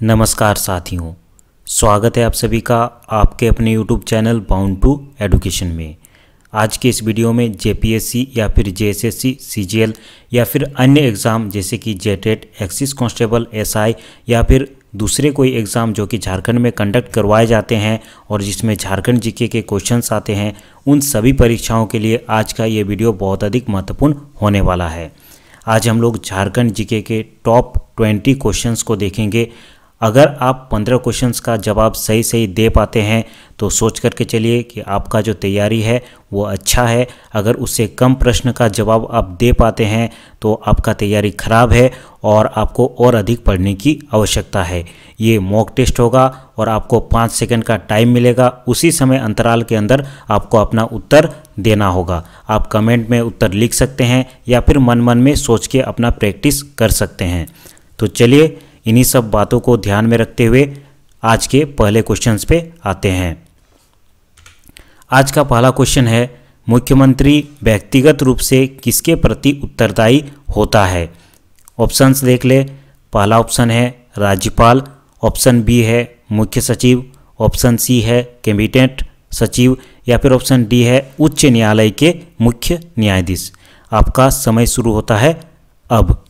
नमस्कार साथियों, स्वागत है आप सभी का आपके अपने YouTube channel bound to education में। आज के इस वीडियो में जेपीएससी या फिर जेएसएससी सीजीएल या फिर अन्य एग्ज़ाम जैसे कि जेटेट एक्सिस कांस्टेबल एसआई या फिर दूसरे कोई एग्ज़ाम जो कि झारखंड में कंडक्ट करवाए जाते हैं और जिसमें झारखंड जीके के क्वेश्चंस आते हैं, उन सभी परीक्षाओं के लिए आज का ये वीडियो बहुत अधिक महत्वपूर्ण होने वाला है। आज हम लोग झारखंड जीके के टॉप ट्वेंटी क्वेश्चंस को देखेंगे। अगर आप पंद्रह क्वेश्चंस का जवाब सही सही दे पाते हैं तो सोच करके चलिए कि आपका जो तैयारी है, वो अच्छा है। अगर उससे कम प्रश्न का जवाब आप दे पाते हैं तो आपका तैयारी खराब है और आपको और अधिक पढ़ने की आवश्यकता है। ये मॉक टेस्ट होगा और आपको पाँच सेकंड का टाइम मिलेगा। उसी समय अंतराल के अंदर आपको अपना उत्तर देना होगा। आप कमेंट में उत्तर लिख सकते हैं या फिर मन मन में सोच के अपना प्रैक्टिस कर सकते हैं। तो चलिए इन्हीं सब बातों को ध्यान में रखते हुए आज के पहले क्वेश्चंस पे आते हैं। आज का पहला क्वेश्चन है, मुख्यमंत्री व्यक्तिगत रूप से किसके प्रति उत्तरदायी होता है? ऑप्शंस देख ले। पहला ऑप्शन है राज्यपाल। ऑप्शन बी है मुख्य सचिव। ऑप्शन सी है कैबिनेट सचिव। या फिर ऑप्शन डी है उच्च न्यायालय के मुख्य न्यायाधीश। आपका समय शुरू होता है अब।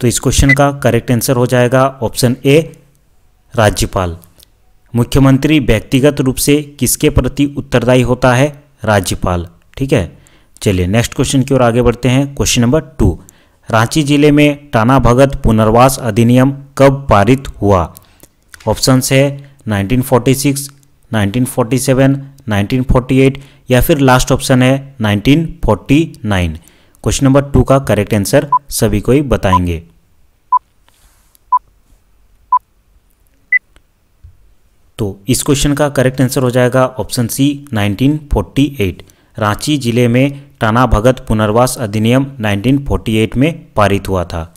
तो इस क्वेश्चन का करेक्ट आंसर हो जाएगा ऑप्शन ए राज्यपाल। मुख्यमंत्री व्यक्तिगत रूप से किसके प्रति उत्तरदायी होता है? राज्यपाल। ठीक है? चलिए नेक्स्ट क्वेश्चन की ओर आगे बढ़ते हैं। क्वेश्चन नंबर टू रांची ज़िले में टाना भगत पुनर्वास अधिनियम कब पारित हुआ? ऑप्शंस है 1946, 1947, 1948 या फिर लास्ट ऑप्शन है 1949 क्वेश्चन नंबर टू का करेक्ट आंसर सभी को ही बताएँगे। तो इस क्वेश्चन का करेक्ट आंसर हो जाएगा ऑप्शन सी 1948 रांची ज़िले में टाना भगत पुनर्वास अधिनियम 1948 में पारित हुआ था।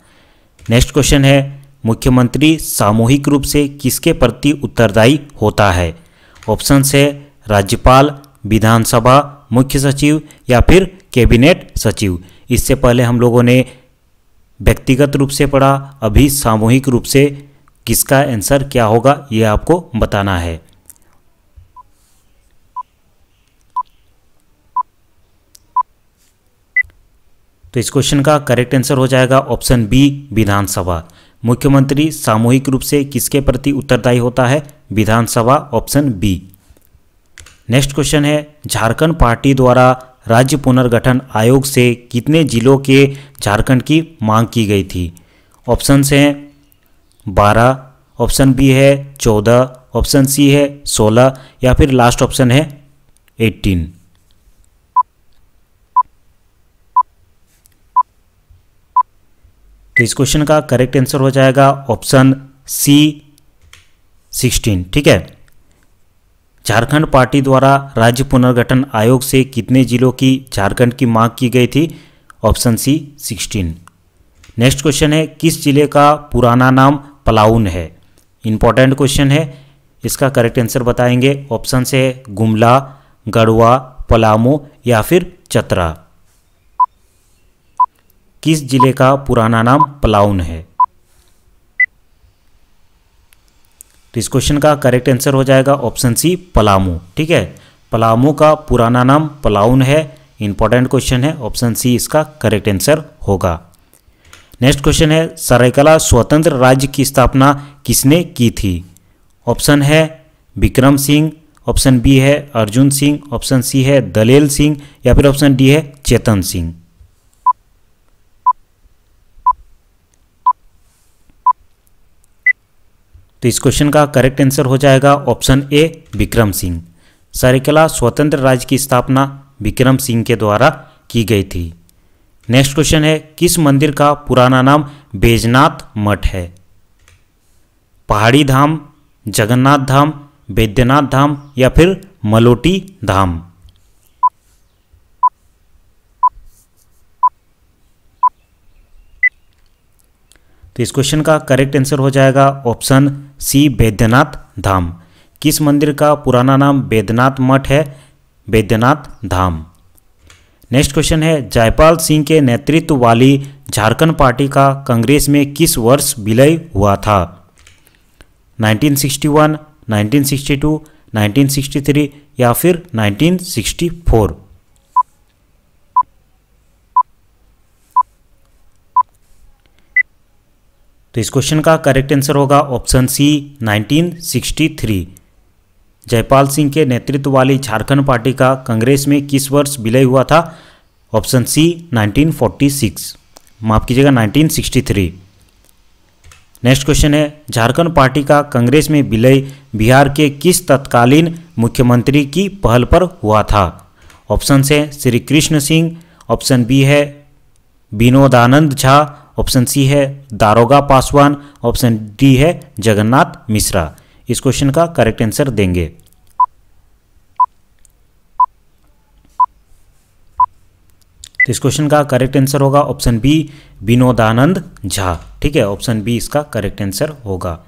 नेक्स्ट क्वेश्चन है, मुख्यमंत्री सामूहिक रूप से किसके प्रति उत्तरदायी होता है? ऑप्शन है, राज्यपाल, विधानसभा, मुख्य सचिव या फिर कैबिनेट सचिव। इससे पहले हम लोगों ने व्यक्तिगत रूप से पढ़ा, अभी सामूहिक रूप से किसका आंसर क्या होगा, ये आपको बताना है। तो इस क्वेश्चन का करेक्ट आंसर हो जाएगा ऑप्शन बी विधानसभा। मुख्यमंत्री सामूहिक रूप से किसके प्रति उत्तरदायी होता है? विधानसभा ऑप्शन बी नेक्स्ट क्वेश्चन है, झारखंड पार्टी द्वारा राज्य पुनर्गठन आयोग से कितने जिलों के झारखंड की मांग की गई थी? ऑप्शन हैं बारह, ऑप्शन बी है चौदह, ऑप्शन सी है सोलह, या फिर लास्ट ऑप्शन है एट्टीन तो इस क्वेश्चन का करेक्ट आंसर हो जाएगा ऑप्शन सी सिक्सटीन, ठीक है? झारखंड पार्टी द्वारा राज्य पुनर्गठन आयोग से कितने जिलों की झारखंड की मांग की गई थी? Option C, sixteen. Next question है, किस ज़िले का पुराना नाम पलाउन है? इंपॉर्टेंट क्वेश्चन है, इसका करेक्ट आंसर बताएँगे। ऑप्शन से है, गुमला, गढ़वा, पलामू या फिर चतरा। किस ज़िले का पुराना नाम पलाउन है? तो इस क्वेश्चन का करेक्ट आंसर हो जाएगा ऑप्शन सी पलामू। ठीक है? पलामू का पुराना नाम पलाउन है इंपॉर्टेंट क्वेश्चन है ऑप्शन सी इसका करेक्ट आंसर होगा। नेक्स्ट क्वेश्चन है, सरायकला स्वतंत्र राज्य की स्थापना किसने की थी? ऑप्शन है विक्रम सिंह ऑप्शन बी है अर्जुन सिंह ऑप्शन सी है दलेल सिंह, या फिर ऑप्शन डी है चेतन सिंह। तो इस क्वेश्चन का करेक्ट आंसर हो जाएगा ऑप्शन ए विक्रम सिंह सरायकला स्वतंत्र राज्य की स्थापना विक्रम सिंह के द्वारा की गई थी। नेक्स्ट क्वेश्चन है, किस मंदिर का पुराना नाम बैजनाथ मठ है? पहाड़ी धाम, जगन्नाथ धाम, बैद्यनाथ धाम या फिर मलोटी धाम? तो इस क्वेश्चन का करेक्ट आंसर हो जाएगा ऑप्शन सी बैद्यनाथ धाम। किस मंदिर का पुराना नाम बैद्यनाथ मठ है? बैद्यनाथ धाम। नेक्स्ट क्वेश्चन है जयपाल सिंह के नेतृत्व वाली झारखंड पार्टी का कांग्रेस में किस वर्ष विलय हुआ था? 1961, 1962, 1963 या फिर 1964 तो इस क्वेश्चन का करेक्ट आंसर होगा ऑप्शन सी 1963 जयपाल सिंह के नेतृत्व वाली झारखंड पार्टी का कांग्रेस में किस वर्ष विलय हुआ था? ऑप्शन सी 1946 माफ़ कीजिएगा 1963 नेक्स्ट क्वेश्चन है, झारखंड पार्टी का कांग्रेस में विलय बिहार के किस तत्कालीन मुख्यमंत्री की पहल पर हुआ था? ऑप्शन है, श्री कृष्ण सिंह. ऑप्शन बी है, विनोदानंद झा. ऑप्शन सी है दारोगा पासवान, ऑप्शन डी है जगन्नाथ मिश्रा। इस क्वेश्चन का करेक्ट आंसर देंगे। तो इस क्वेश्चन का करेक्ट आंसर होगा ऑप्शन बी विनोदानंद झा। ठीक है, ऑप्शन बी इसका करेक्ट आंसर होगा।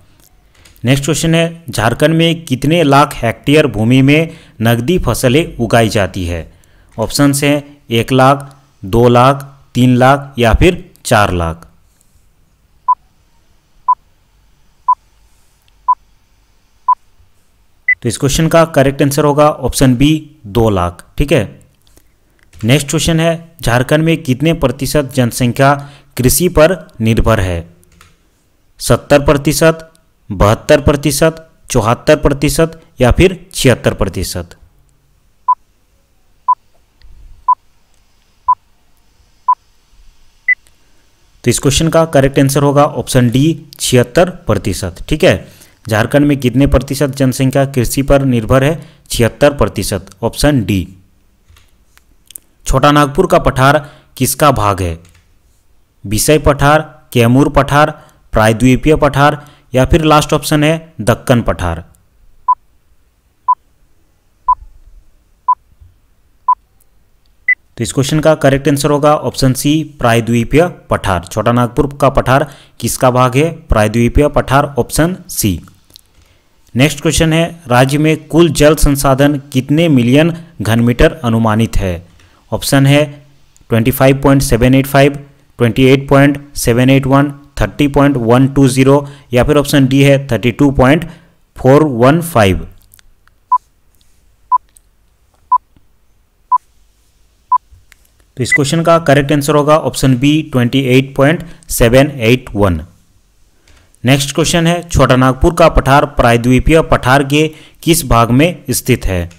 नेक्स्ट क्वेश्चन है, झारखंड में कितने लाख हेक्टेयर भूमि में नकदी फ़सलें उगाई जाती है? ऑप्शन है एक लाख, दो लाख, तीन लाख या फिर चार लाख। तो इस क्वेश्चन का करेक्ट आंसर होगा ऑप्शन बी दो लाख, ठीक है? नेक्स्ट क्वेश्चन है, झारखंड में कितने प्रतिशत जनसंख्या कृषि पर निर्भर है? सत्तर प्रतिशत, बहत्तर प्रतिशत, चौहत्तर प्रतिशत या फिर छिहत्तर प्रतिशत? तो इस क्वेश्चन का करेक्ट आंसर होगा ऑप्शन डी छिहत्तर प्रतिशत, ठीक है? झारखंड में कितने प्रतिशत जनसंख्या कृषि पर निर्भर है? छिहत्तर प्रतिशत ऑप्शन डी छोटा नागपुर का पठार किसका भाग है? विषय पठार, कैमूर पठार, प्रायद्वीपीय पठार या फिर लास्ट ऑप्शन है दक्कन पठार? तो इस क्वेश्चन का करेक्ट आंसर होगा ऑप्शन सी प्रायद्वीपीय पठार। छोटा नागपुर का पठार किसका भाग है? प्रायद्वीपीय पठार ऑप्शन सी नेक्स्ट क्वेश्चन है राज्य में कुल जल संसाधन कितने मिलियन घनमीटर अनुमानित है? ऑप्शन है 25.785, 28.781, 30.120 या फिर ऑप्शन डी है 32.415 तो इस क्वेश्चन का करेक्ट आंसर होगा ऑप्शन बी 28.781 नेक्स्ट क्वेश्चन है, छोटा नागपुर का पठार प्रायद्वीपीय पठार के किस भाग में स्थित है?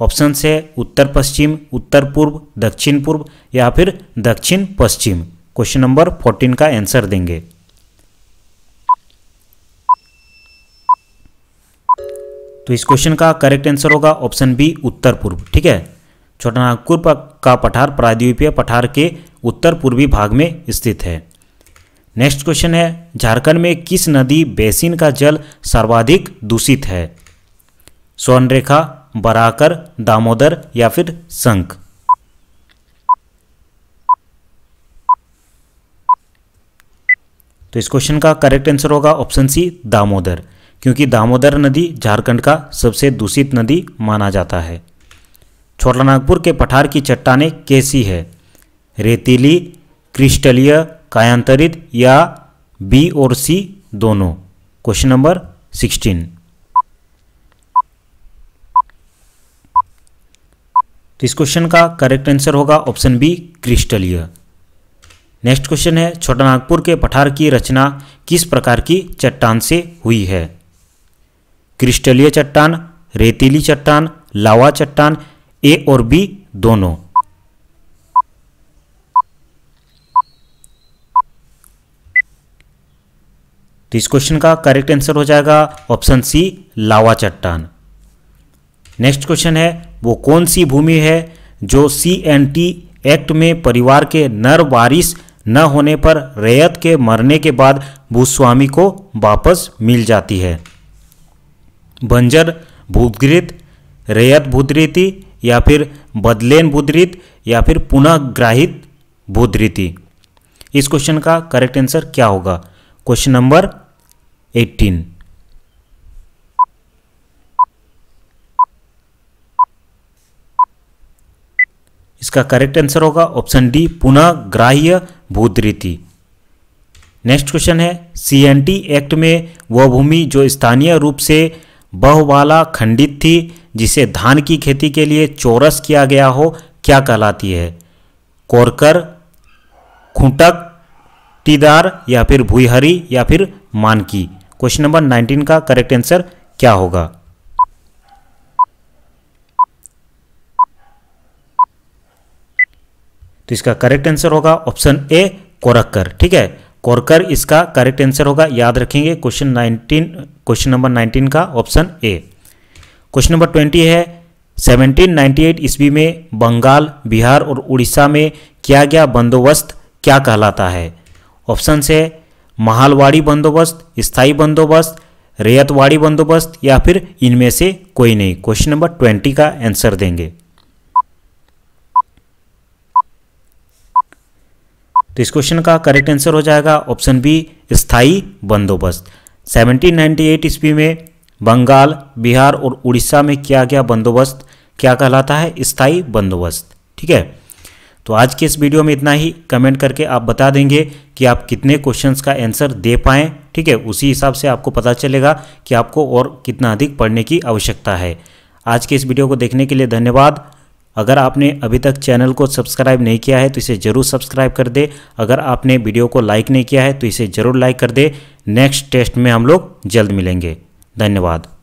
ऑप्शन है, उत्तर पश्चिम, उत्तर पूर्व, दक्षिण पूर्व या फिर दक्षिण पश्चिम। क्वेश्चन नंबर 14 का आंसर देंगे। तो इस क्वेश्चन का करेक्ट आंसर होगा ऑप्शन बी उत्तर पूर्व, ठीक है? छोटा नागपुर का पठार प्रायद्वीपीय पठार के उत्तर पूर्वी भाग में स्थित है। नेक्स्ट क्वेश्चन है, झारखंड में किस नदी बेसिन का जल सर्वाधिक दूषित है? स्वर्णरेखा बराकर, दामोदर या फिर संख तो इस क्वेश्चन का करेक्ट आंसर होगा ऑप्शन सी, दामोदर, क्योंकि दामोदर नदी झारखंड का सबसे दूषित नदी माना जाता है। छोटा नागपुर के पठार की चट्टाने कैसी है? रेतीली, क्रिस्टलीय, कायांतरित या बी और सी दोनों? Question number sixteen. तो इस क्वेश्चन का करेक्ट आंसर होगा ऑप्शन बी, क्रिस्टलीय। नेक्स्ट क्वेश्चन है छोटा नागपुर के पठार की रचना किस प्रकार की चट्टान से हुई है? क्रिस्टलीय चट्टान, रेतीली चट्टान, लावा चट्टान ए और बी दोनों। तो इस क्वेश्चन का करेक्ट आंसर हो जाएगा ऑप्शन सी लावा चट्टान। नेक्स्ट क्वेश्चन है, वो कौन सी भूमि है जो सी एन टी एक्ट में परिवार के नर वारिस न होने पर रैयत के मरने के बाद भूस्वामी को वापस मिल जाती है? बंजर भूदृत रैयत भूदृति या फिर बदलेन भूदृत या फिर पुनः ग्राहित भूदृति इस क्वेश्चन का करेक्ट आंसर क्या होगा? क्वेश्चन नंबर 18 इसका इसका करेक्ट आंसर होगा ऑप्शन डी पुनः ग्राह्य भूतरीति नेक्स्ट क्वेश्चन है सीएनटी एक्ट में वह भूमि जो स्थानीय रूप से बहुवाला खंडित थी जिसे धान की खेती के लिए चौरस किया गया हो, क्या कहलाती है? कोरकर, खूंटक टीदार या फिर भूहरी या फिर मानकी? क्वेश्चन नंबर 19 का करेक्ट आंसर क्या होगा? तो इसका करेक्ट आंसर होगा ऑप्शन ए कोरक्कर ठीक है? कोरकर इसका करेक्ट आंसर होगा, याद रखेंगे, क्वेश्चन 19 क्वेश्चन नंबर 19 का ऑप्शन ए। क्वेश्चन नंबर 20 है 1798 ईस्वी में बंगाल, बिहार और उड़ीसा में किया गया बंदोबस्त क्या कहलाता है? ऑप्शन है, महालवाड़ी बंदोबस्त, स्थायी बंदोबस्त, रेयतवाड़ी बंदोबस्त या फिर इनमें से कोई नहीं। क्वेश्चन नंबर ट्वेंटी का आंसर देंगे। तो इस क्वेश्चन का करेक्ट आंसर हो जाएगा ऑप्शन बी, स्थायी बंदोबस्त। 1798 ईस्वी में बंगाल, बिहार और उड़ीसा में किया गया बंदोबस्त क्या कहलाता है? स्थायी बंदोबस्त। ठीक है? तो आज के इस वीडियो में इतना ही। कमेंट करके आप बता देंगे कि आप कितने क्वेश्चंस का आंसर दे पाएँ। ठीक है? उसी हिसाब से आपको पता चलेगा कि आपको और कितना अधिक पढ़ने की आवश्यकता है। आज के इस वीडियो को देखने के लिए धन्यवाद। अगर आपने अभी तक चैनल को सब्सक्राइब नहीं किया है तो इसे ज़रूर सब्सक्राइब कर दे। अगर आपने वीडियो को लाइक नहीं किया है तो इसे ज़रूर लाइक कर दे। नेक्स्ट टेस्ट में हम लोग जल्द मिलेंगे। धन्यवाद।